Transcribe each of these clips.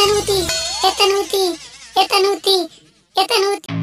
तनूती ए तनूती ए तनूती ए तनूती।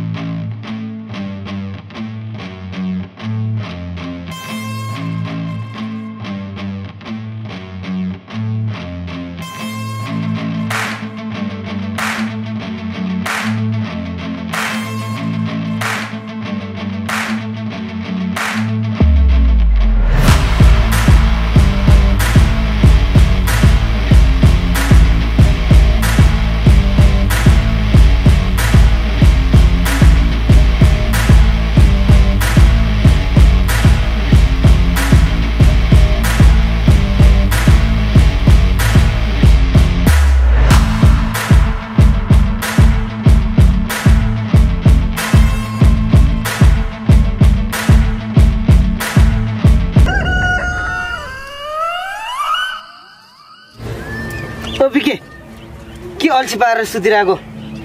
अल्छी पारेर सुतिरहेको।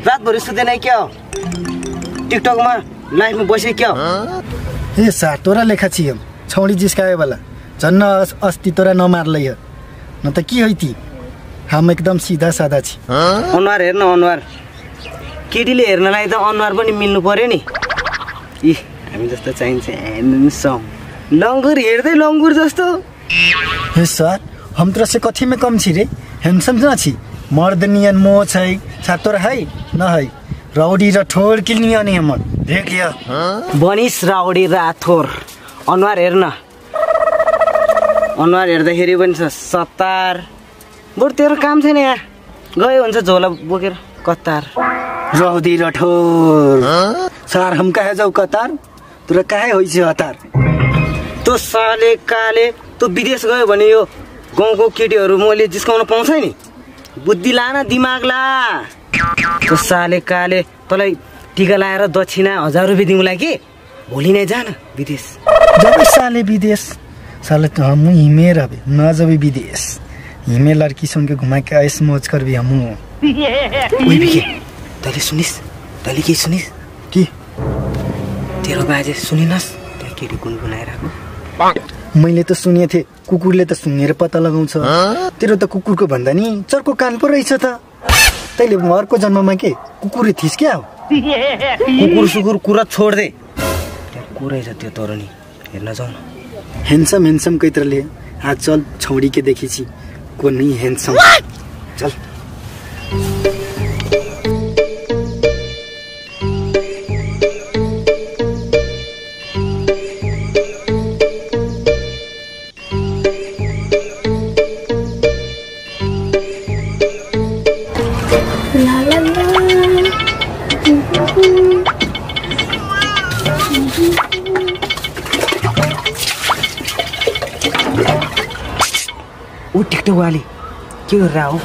रातभरि सुतेन क्या हो? टिकटकमा लाइफमा बसे क्या हो? ए सार तोरा लेखा छियम छौडी जिस्कायो वाला झन्न अस- अस्ति तोरा नमार्लै ह। न त के है ती हम एकदम सिधा सादा छि। अनुहार हेर्न अनुहार। केटीले हेर्नलाई त अनुहार पनि मिल्नु पर्यो नि। इ हामी जस्तो चाहिन्छ ह्यान्डसम लङ्गुर हेर्दै लङ्गुर जस्तो। हे सर हम तोरा से कथी में कम छी रे? हैंडसम ना छी। मर्द नियन मोह छै। सा तोरा है? न है रौडी र ठोर किल नियन है हमर देख लिया बनिस राउडी राथोर अनुहार हेर्न अनुहार हेर्दाखेरि पनि छ सतार बरु तेरो काम छैन यहाँ। गयो हुन्छ झोला बोकेर। कतार। रौदी र ठोर। सर हम कहे जाऊ कतार? तोरा काहे होइ छ हतार? त्यो साले काले तँ विदेश गयो भने यो गाउँको केटीहरू मैले जिस्काउन पाउँछ नि। बुद्धि लान दिमाग ला साले काले तँलाई टिका लाएर दक्षिणा हजार रुपियाँ दिउँला कि भोलि नै जान विदेश। जब साले विदेश साले तो हम हिमे रहे न जब विदेश। हिमे लड़की सन के घुमा के ऐस मौज कर भी हम तैँले सुनिस् तैँले के सुनिस्? की? तेरो बाजे सुनिनस्? त्यहाँ केटी गुनगुनाइरहेको मैले त सुने थिएँ कुकुरले त सुँगेर पत्ता लगाउँछ। तेरो त कुकुरको भन्दा नि चर्को कान पो रहेछ त। तैँले अर्को जन्ममा के कुकुरै थिइस् क्या हो? कुकुर सुकुर कुरा छोड्दे को रहेछ त्यो तरुनी? हेर्न जाउँ न। हैंडसम कैत्रले आज चल छौड़ी के देखी छी को नहीं हैंडसम चल। ऊ टिकटक वाली के गरेर हो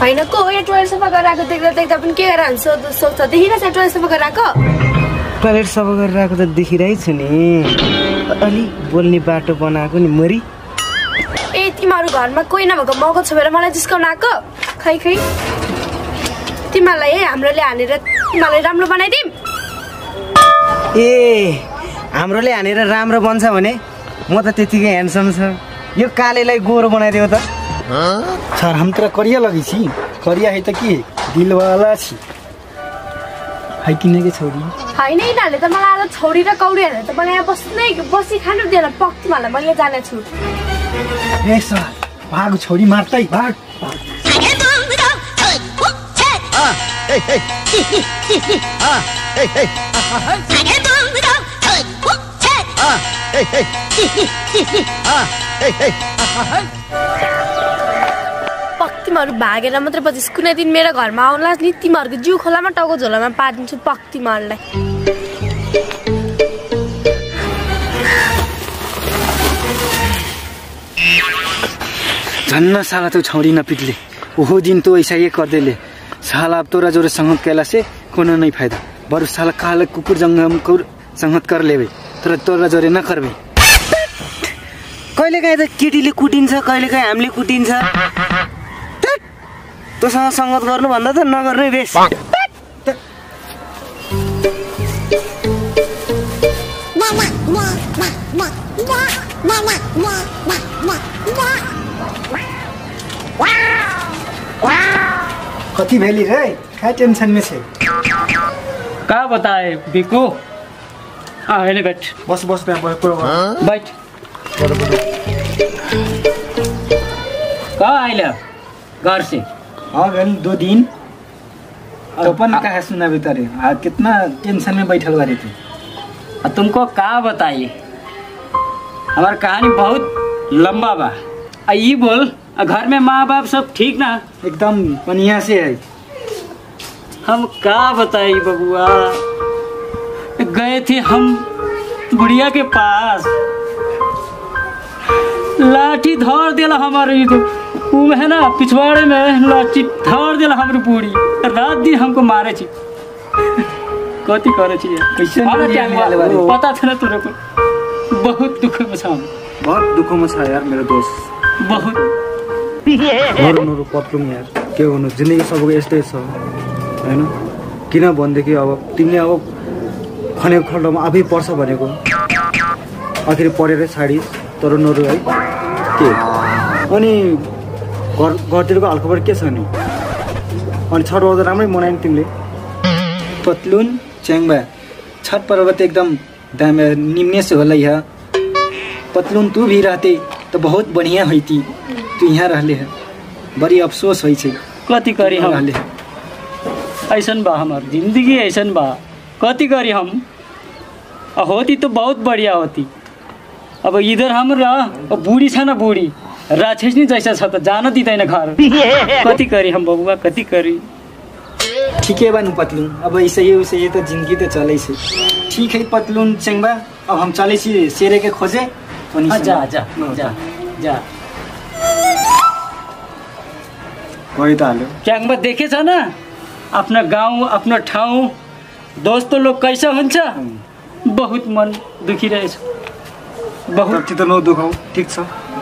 होइन को हो टोइलेट सफा गराएको? देख्दा देख्दा पनि के गरेर हुन्छ? सोध्- सोध्छ। देखिरहेको छ टोइलेट सफा गराएको। टोइलेट सफा गरेर आएको त देखिरहेको छु नि। अलि बोल्ने बाटो बनाएको नि मरि। ए तिमीहरू घरमा कोही नभएको मगो छोपेर मलाई जिस्काउन आएको? खै खै। तिमीहरूलाई है हाम्रोले हानेर तिमीहरूलाई राम्रो बनाइदिउँ। ए हाम्रोले हानेर राम्रो बन्छ भने म त त्यतिकै ह्यान्डसम छ। यो कालेलाई गोरो बनाइदियो त सर हम तेरा करिया लगी छी करिया है त के दिलवाला छी है किने के छोड़ी होइन यिनीहरूले त मलाई आज छोडी र कौडी हालेर त मलाई यहाँ बस्नै बसी खानु दिएन पक तिमीहरूलाई मैले जानेछु ए सर भाग छोड़ी मार्दै भाग पक तिमीहरू भागेर मात्रै पछि कुनै दिन मेरो घरमा आउला नि तिमीहरूको जिउ खोलामा टाउको झोलामा पारिदिन्छु पक तिमीहरूलाई झन्न साला तो छौड़ी न पिटले वो दिन तो ऐसा ये कर देले साला अब तोरा जोरे संगत कैला से कोनो नहीं फायदा बरु साला काले कुकुर जंगम कुकुर संगत कर लेबे। तोरा तोरा जोरे न करबे कहिलेकाहीँ त केटीले कुटिन्छ कहिलेकाहीँ हामीले कुटिन्छ। तँसँग सङ्गत गर्नुभन्दा त नगर्नै बेस! कति भेली रे क्या टेंशन में छे का बताए बिकू हाँ है बैठ। बस बस त्यहाँ भयो कुरो गर। बैठ। कहाँ आइल घर से। हाँ गल दो दिन। तो अपन कहा सुना बितारे आ कितना टेंशन में बैठल बारी थी तुमको का बताइए? हमार कहानी बहुत लंबा बा। आ ये बोल घर में माँ बाप सब ठीक ना? एकदम बढ़िया से है। हम का बताई बबुआ? गए थे हम बुढ़िया के पास। लाठी धर दिला हमारे तो वो है ना पिछवाड़े में लाठी धर दिला हमारी बूढ़ी। रात दिन हमको मारे छी कथी करे छी कैसे? पता था ना तेरे को? बहुत दुख में छा बहुत दुखों में छ यार मेरो दोस्त। बहुत। नरु नरु पत्लुङ यार। के गर्नु जिन्दगी सबैको यस्तै छ होइन किन भनेदेखि अब तिमीले अब खनेको खल्डोमा आफै पर्छ भनेको। आखिर पढेरै छाडिस् तर नरु है। के? अनि घर घरतिरको हालखबर के छ नि? अनि छठ बजार राम्रै मनायो नि तिमीले। पतलून चेंगबा छठ पर्व तो एकदम दाम निम्न से होला यह। पतलून तू भी रहते तो बहुत बढ़िया हुई थी तू यहाँ रहले है। बड़ी अफसोस हुई छे। कति करी हम? ऐसन बा हमार। जिंदगी ऐसन बा। कति करी हम? होती तो बहुत बढ़िया होती अब इधर हम रह अब बूढ़ी छ न बूढ़ी। राक्षस नि जैसा छ त जान दिँदैन घर। कति करी हम बबुआ कति करी ठीक है बानू पतलून। अब वैसे ही तो जिंदगी तो चले से ठीक है पतलून चेंगबा अब हम चले सी शेरे के खोजे से- जा जा न, जा जा। गइ त हाल्यो क्याङमा देखेछ न? आफ्नो गाउँ आफ्नो ठाउँ दोस्तो लोग कैसा हुन्छ? बहुत मन दुखिरहेछ बहुत। चित्त नदुखाउ ठिक छ।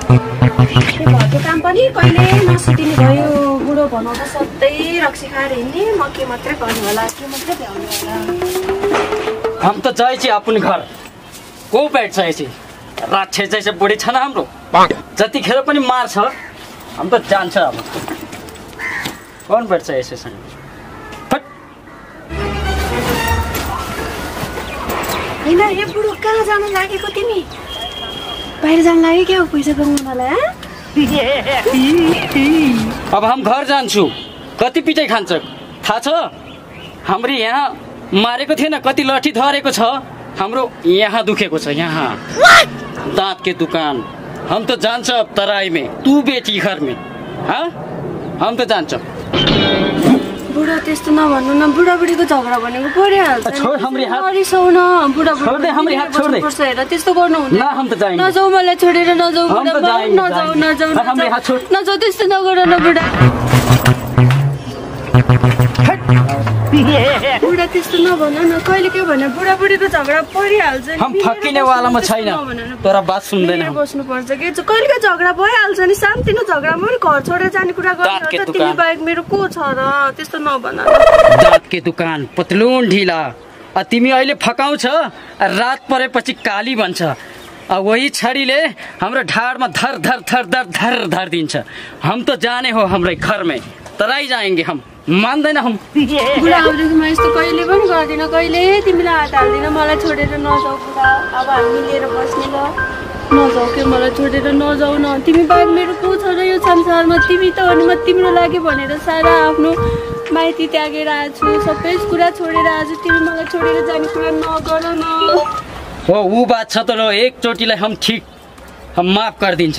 घरको काम पनि कहिले नसिटिने भयो बुढो भनाउँदा सधैँ रक्सी खाएर हिँड्ने म के मात्रै गर्ने होला के मात्रै भ्याउने होला। हम तो जाइ छी अपन घर। को बैठ छी? राक्षस जैसे बुढी छ न हाम्रो। जतिखेर पनि मार्छ हम त जान्छ अब। कौन बैठ यसैसँग होइन ए बुढो कहाँ जानु लागेको तिमी? बाहिर जानु लाग्यो क्या पैसा कमाउनलाई हँ? अब हम घर जान्छु। कति पिटाइ खान्छ? थाहा छ? हाम्रो यहाँ मारेको थिएन कति लठी धरेको छ। हाम्रो यहाँ दुखेको छ यहाँ। दाँत के दुकान। हम तो जान्छ अब तराई में तू बेटी घर में हाँ? हम तो जान्छ। बुढो त्यस्तो नभन्नु न बुढाबुढीको झगडा भनेको परिहाल्छ नि। छोड हाम्रो हात। नरिसाउ न छोड दे हाम्रो हात, छोड दे। बस्नुपर्छ हेर त्यस्तो गर्नु न, हम त जाएंगे। नजाऊ मलाई छोडेर नजाऊ नजाऊ त्यस्तो नगर न बुढा बुढा त्यस्तो नभन न कहिले के भने बुढाबुढी त झगडा परिहाल्छ नि। हम फक्किने वालामा छैन। तर बात सुन्दैन बस्नुपर्छ कि कहिले के झगडा भइहाल्छ नि सानोतिनो झगडा मैले घर छोडेर जाने कुरा गर्नु तिमी। बाहेक मेरो को छ र त्यस्तो नभन न। दाँत के दुकान पतलुन ढिला तिमी अहिले फकाउँछ रात परेपछि काली भन्छ वही छडीले हाम्रो ढाडमा धर धर धर धर धर धर दिन्छ हम त जाने हो हाम्रै घर में तराई जाएंगे हम। मान्दैन हम। बुढा आउँदैछ म यस्तो कहिले पनि गर्दिनँ। कहिले तिमीलाई हात हाल्दिनँ मलाई छोडेर नजाऊ बुढा अब हामी मिलेर बस्ने ल। नजाऊ के मलाई छोडेर नजाऊ न। तिमी बाहेक मेरो को छ र यो संसारमा? तिमी त हो नि म तिम्रो लागि भनेर सारा आफ्नो माइती त्यागेर आएको छु। सबै कुरा छोडेर आज तिमी मलाई छोडेर जाने कुरा नगर न। हो ऊ बात छ त लो एकचोटिलाई हम ठीक हम माफ कर दिन्छ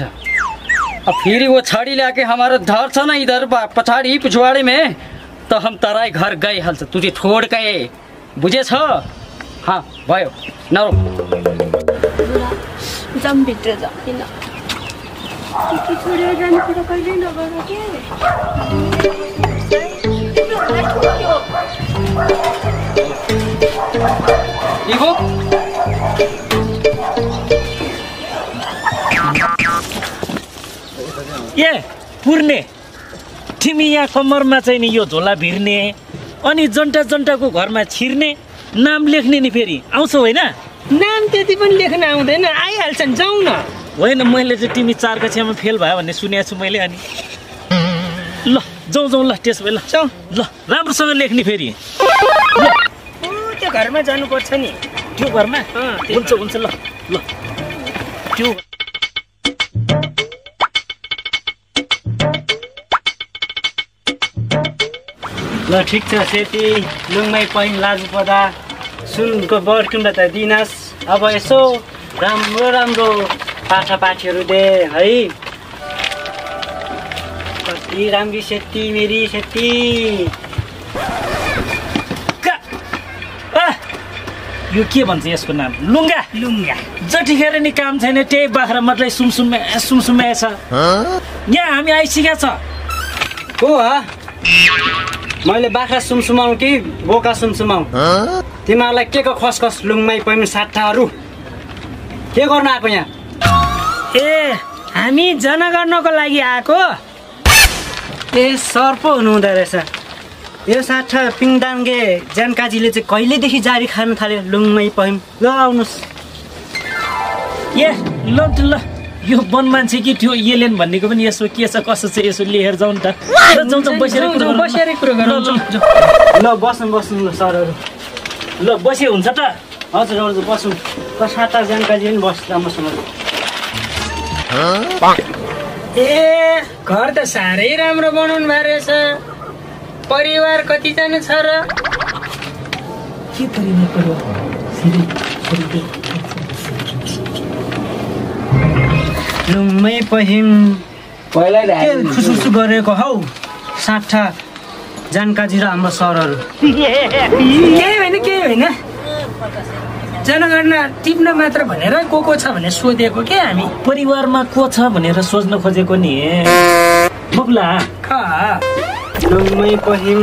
अब फिर वो छड़ी लाके हमारा धर छ न इधर पछाड़ी पिछवाड़ी में तो हम तराई घर गए हाल्छ तुझे छोड़ गए बुझेछ हाँ भयो। नरो जाम भित्र जा छोडेर जाने कुरा कहिले नगर के। ए पुर्ने। तिमी यहाँ कम्मरमा चाहिँ नि यो झोला भिर्ने अनि जन्टा जन्टाको घरमा छिर्ने नाम लेख्ने नि फेरि। आउँछौ होइन? नाम त्यति पनि लेख्न आउँदैन। आइहाल्छन् जाउँ न। होइन मैले चाहिँ तिमी चार कक्षामा फेल भयो भन्ने सुनेको छु मैले अनि। ल जाउँ जाउँ ल त्यसो भए ल। जाउँ। ल राम्रोसँग लेख्ने फेरि। त्यो घरमा जानुपर्छ नि। त्यो घरमा? हुन्छ हुन्छ ल ल। त्यो ल ठिक छ सेती। लुङमै पैन लाजु पर्दा सुनको बर्कुन्डा त दिनास्। अब यसो राम्रो राम्रो पाठापाठीहरू दे है। कति राम्री सेती मेरी सेती! यो के भन्छ यसको नाम? लुङ्गा। लुङ्गा। जतिखेर नि काम छैन त्यही बाख्रा मात्रै सुमसुमे सुमसुमे छ यहाँ हामी आइसकेका छ। को ह? मैले बाख्रा सुमसुमाउ कि बोका सुमसुमाउ? तिमीहरूलाई के को खसखस लुङमै पैन साठाहरू? के गर्न आएको यहाँ? ए हामी जनगणनाको लागि आएको? ए सर्प हुनुहुँदो रहेछ। यो साठा पिङदाङ्गे जानकाजीले चाहिँ कहिलेदेखि जारी खान थाल्यो लुङमै पहिम ल आउनुहोस्। ए ल ल। यो वन मान्छे कि त्यो एलियन भन्नेको पनि यसो के छ कसो छ यसो लिएर जाउँ न त। ल, बसेर कुरो बस्नु बस्नु ल सरहरू। ल बसे हुन्छ त। हजुर हजुर बस्नु त साता जानकाजी पनि बस् राम्रोसँग। ए घर त साह्रै राम्रो बनाउनु भएको रहेछ। परिवार कतिजना छ र? के परिवार लुङमै पहिम के खुसुसु गरेको हौ? साठा जानकाजी र हाम्रो सरहरू। केही होइन केही होइन। जनगणना टिप्न मात्र भनेर को को छ भनेर सोधेको के हामी? परिवारमा को छ भनेर सोच्न खोजेको नि। बबुला ख लुङमै पहिम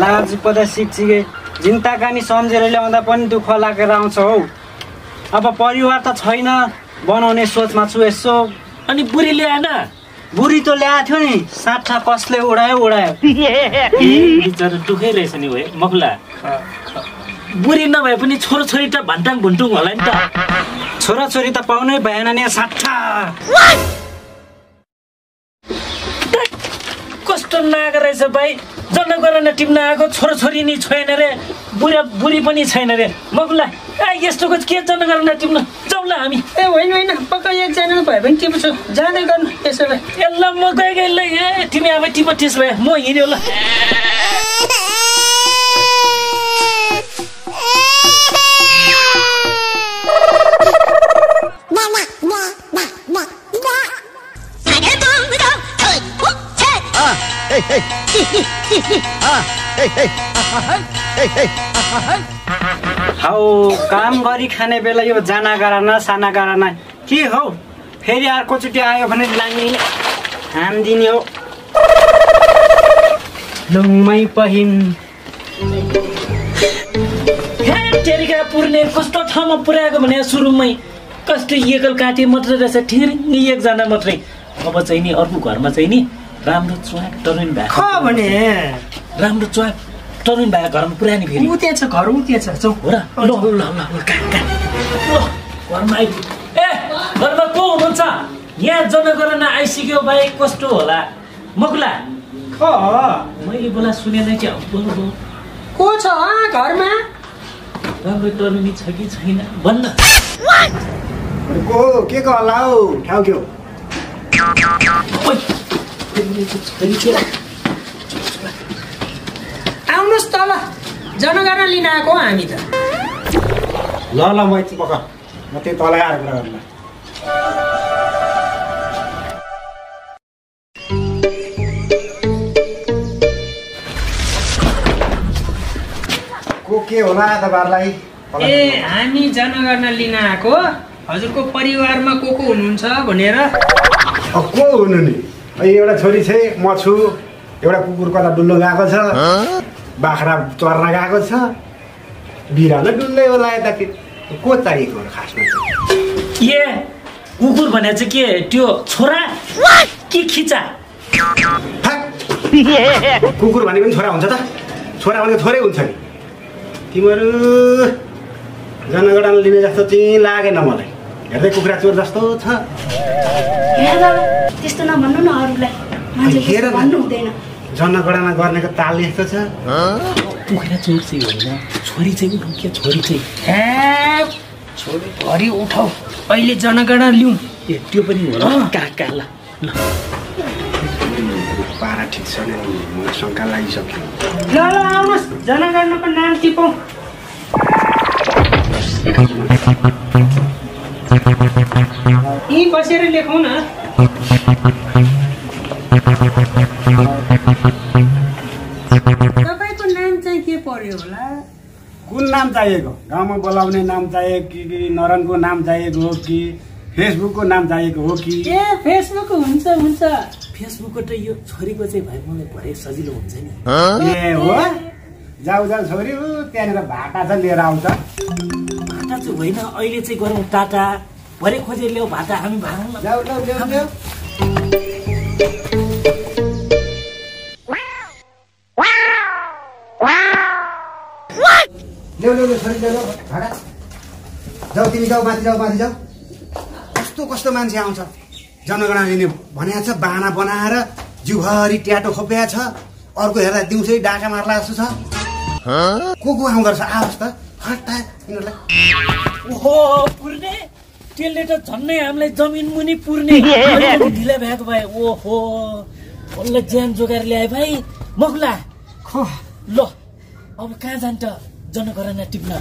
लाज पद सिक्सिके जिन्ताकानी सम्झेर ल्याउँदा पनि दुःख लागेर आउँछ हौ। अब परिवार त छैन। बनाउने सोचमा छु यसो। अनि बुढी ल्याएन बुढी त ल्याएको थियो नि। साठा कसले उडायो उडायो। दुःखै रहेछ नि भए मकुला। बुढी नभए पनि छोराछोरी त भन्टाङ भुन्टुङ होला नि त। छोराछोरी त पाउनै भएन नि साठा कस्तो नागेको रहेछ भाइ। जनगणना टिप्न आएको छोराछोरी नि छैन रे। बुढा बुढी पनि छैन रे। मकुला यस्तोको के जनगणना टिप्न जाउँला हामी ए होइन होइन पक्का एकजना भयो भने टिप्छु जाँदै गर्नु त्यसो भए ए ल म गएँ गएँ ल ए तिमी अब टिप त्यसो भए म हिँड्यो ल हौ काम गरी खाने बेला यो जाना गराना साना गराना के हौ? फेरि अर्कोचोटि आयो भने लाङ्गीले हानिदिने हो। लुङमै पहिन। हे टेरिका पुर्ने कस्तो ठाउँमा पुर्याएको भने सुरुमै? कस्तो एकल काटे मात्रै रहेछ? ठिरिङ्गी एकजना मात्रै। अब चाहिँ नि अर्को घरमा चाहिँ नि राम्रो च्वाक टरुन ख भएको भने? राम्रो च्वाक टरुन भएको घरमा पुऱ्यायो नि फेरि। ऊ त्यहाँ छ घर ऊ त्यहाँ छ हो र? ल ल ल ल कहाँ कहाँ ल घरमा आइपुग ए घरमा को हुनुहुन्छ? यहाँ जनगणना आइसक्यो भाइ कस्तो होला? मकुला। ख मैले बोला सुनेन कि अब बोल बोल। को छ घरमा? राम्रो टरुनी छ कि छैन? भन्न। को? के को हल्ला हौ? ठाउँ आउनुहोस् तल। जनगणना लिन आएको हौ हामी त। ल ल म एकछिन पक। म त्यही तलै आएर कुरा गर्नु को के होला तपाईँहरूलाई ए हामी जनगणना लिन आएको हजुरको परिवारमा को को हुनुहुन्छ भनेर। अब को हुनु नि? एउटा छोरी छ म छु। एउटा कुकुर कता डुल्लो गएको छ। बाख्रा चर्न गएको छ। बिरालो डुल्लै होला यता के को चाहिएको खासमा? ए कुकुर भने चाहिँ के? त्यो छोरा? के खिचा! कुकुर भनेको पनि छोरा हुन्छ त। छोरा भनेको छोरै हुन्छ नि। तिमीहरू जनगणना लिने जस्तो चाहिँ लागेन मलाई। हेर्दै कुखुरा चोर जस्तो छ। त्यस्तो नभन्नु न अरूलाई। हेर। भन्नु हुँदैन। जनगणना गर्नेको ताल यस्तो छ। पोखरा चोर चाहिँ होइन। छोरी चाहिँ उठाउ के? छोरी चाहिँ ए, छोरी भरि उठाउ अहिले जनगणना लिउँ। ए त्यो पनि हो ल कहाँ कहाँ ल। ल पारा ठिक छैन नि। मलाई शङ्का लागिसक्यो। ल ल आउनुहोस्। जनगणनाको नाम टिपौँ। यहीँ बसेर लेखौँ न। तपाईँको नाम चाहिँ के पर्यो होला? कुन नाम चाहिएको? गाउँमा बोलाउने नाम चाहिएको कि नरनको नाम चाहिएको हो कि फेसबुकको नाम चाहिएको हो कि? ए फेसबुक हुन्छ हुन्छ। फेसबुकको त यो छोरीको चाहिँ भाइ मलाई भरे सजिलो हुन्छ नि। ए हो? जाऊ जाऊ छोरी त्यहाँनिर भाटा छ लिएर आउँछ। भाटा चाहिँ होइन अहिले चाहिँ गरौँ टाटा। भरे खोजेर ल्याऊ भाटा हामी भागौँ न जाऊ जाऊ ल्याऊ ल्याउ ल्याउ छोरी भाडा। जाऊ तिमी जाऊ माथि जाऊ माथि जाऊ। कस्तो कस्तो मान्छे आउँछ। जनगणना लिने भनेको छ बाना बनाएर जिउभरि ट्याटो खोपिया छ। अर्को हेर्दा दिउँसै डाका मार्ला जस्तो छ। को को आउँदो रहेछ आओस् त हट्टा यिनीहरूलाई ओहो पुर्ने। त्यसले त झन्नै हामीलाई जमिन मुनि पुर्ने। ढिला भएको भए ओहो। उसले ज्यान जोगाएर ल्याए भाइ? मखुला। खो। ल अब कहाँ जान्छ? जनगणना टिप्न।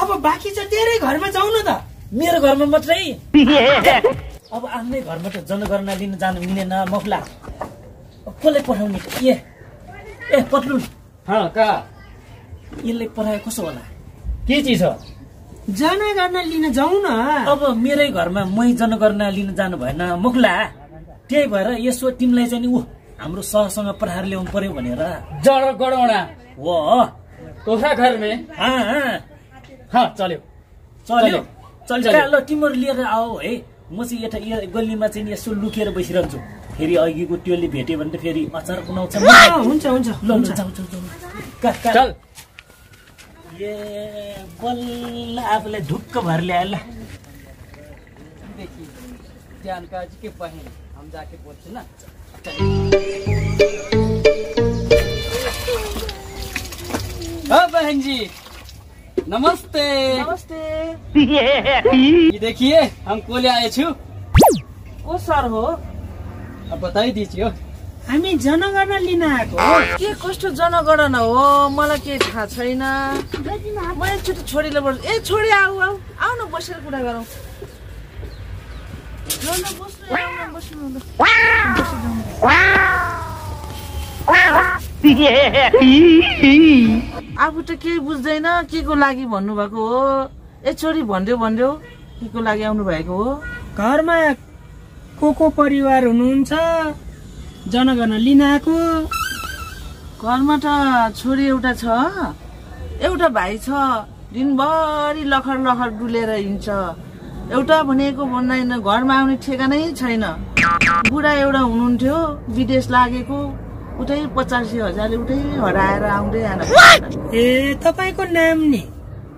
अब बाँकी छ तेरै घरमा जाउँ न त। मेरो घरमा मात्रै। अब आफ्नै घरमा त जनगणना लिन जानु मिलेन मखुला अब कसले पठाउने? ए ए पत्लुन कहाँ यसले पठाए कसो होला? के चिज हो? जनगणना लिन जाउँ न। अब मेरै घरमा मै जनगणना लिन जानु भएन मुखला त्यही भएर यसो तिमीलाई चाहिँ नि ऊ हाम्रो सहसँग पठाएर ल्याउनु पर्यो भनेर। जड़ गड़ौना हो। तोहरा घर में हाँ, हाँ, हाँ चल्यो। चल्यो। चल चल्यो। ल तिमीहरू लिएर आऊ है। म चाहिँ यता यो गल्लीमा चाहिँ यसो लुकेर बसिरहन्छु। फेरि अघिको त्योले भेट्यो भने त फेरि अचार उनाउँछ। अँ, हुन्छ हुन्छ ल ल हुन्छ जाऊ जाऊ जाऊ कहाँ कहाँ चल। ए बल्ल आफूलाई ढुक्क भएर ल्याए ल देखिए जानकार के बहन हम जाके बोलते ना बहन जी। नमस्ते। नमस्ते। ये देखिए हम को ले आए छु। को सर हो। अब बताई दीजिए। हामी जनगणना लिन आएको। हो के कस्तो जनगणना हो? मलाई केही थाहा छैन। म एकचोटि छोरीलाई बोल्छु ए छोरी आऊ आऊ। आऊ न बसेर कुरा गरौँ। बस्नु। आफू त केही बुझ्दैन के को लागि भन्नुभएको हो? ए छोरी भन्देऊ भन्देऊ के को लागि आउनु भएको हो? घरमा को को परिवार हुनुहुन्छ? जनगणना लिन आएको घरमा त छोरी एउटा छ एउटा भाइ छ दिनभरि लखर लखर डुलेर हिँड्छ। एउटा भनेको भन्दैन घरमा आउने ठेगानै छैन। बुढा एउटा हुनुहुन्थ्यो विदेश लागेको। उतै पचासी हजार उतै हराएर आउँदै आन ए तपाईँको नाम नि?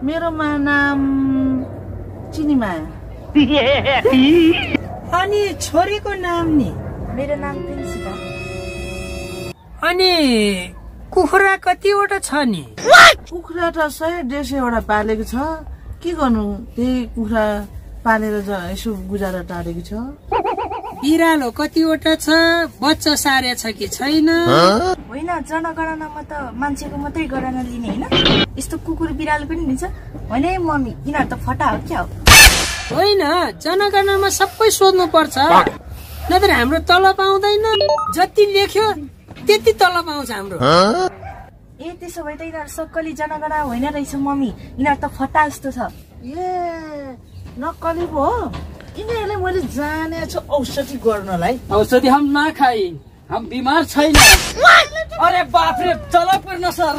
मेरोमा नाम चिनीमाया अनि छोरीको नाम नि? मेरो नाम प्रिन्सिपा अनि कुखुरा कतिवटा छ नि? कुखुरा त सय डेढ सयवटा पालेको छ। के गर्नु? त्यही कुखुरा पालेर ज यसो गुजारा टारेको छ। बिरालो कतिवटा छ? बच्चा सार्या छ कि छैन? होइन जनगणनामा त मान्छेको मात्रै गणना लिने होइन। यस्तो कुकुर बिरालो पनि लिन्छ होइन है मम्मी? यिनीहरू त फटा हो क्या हो? होइन जनगणनामा सबै सोध्नु पर्छ नत्र हाम्रो तलब आउँदैन। जति लेख्यो त्यति तलब आउँछ हाम्रो। ए त्यसो भए त यिनीहरू सक्कली जनगणना होइन रहेछ मम्मी। यिनीहरू त फटा जस्तो छ। ए नक्कली पो हो। यिनीहरूले मैले जाने छु औषधि गर्नलाई। औषधि हम ना खाई हम बीमार छैन। अरे बाप रे चलो पूर्ण सर।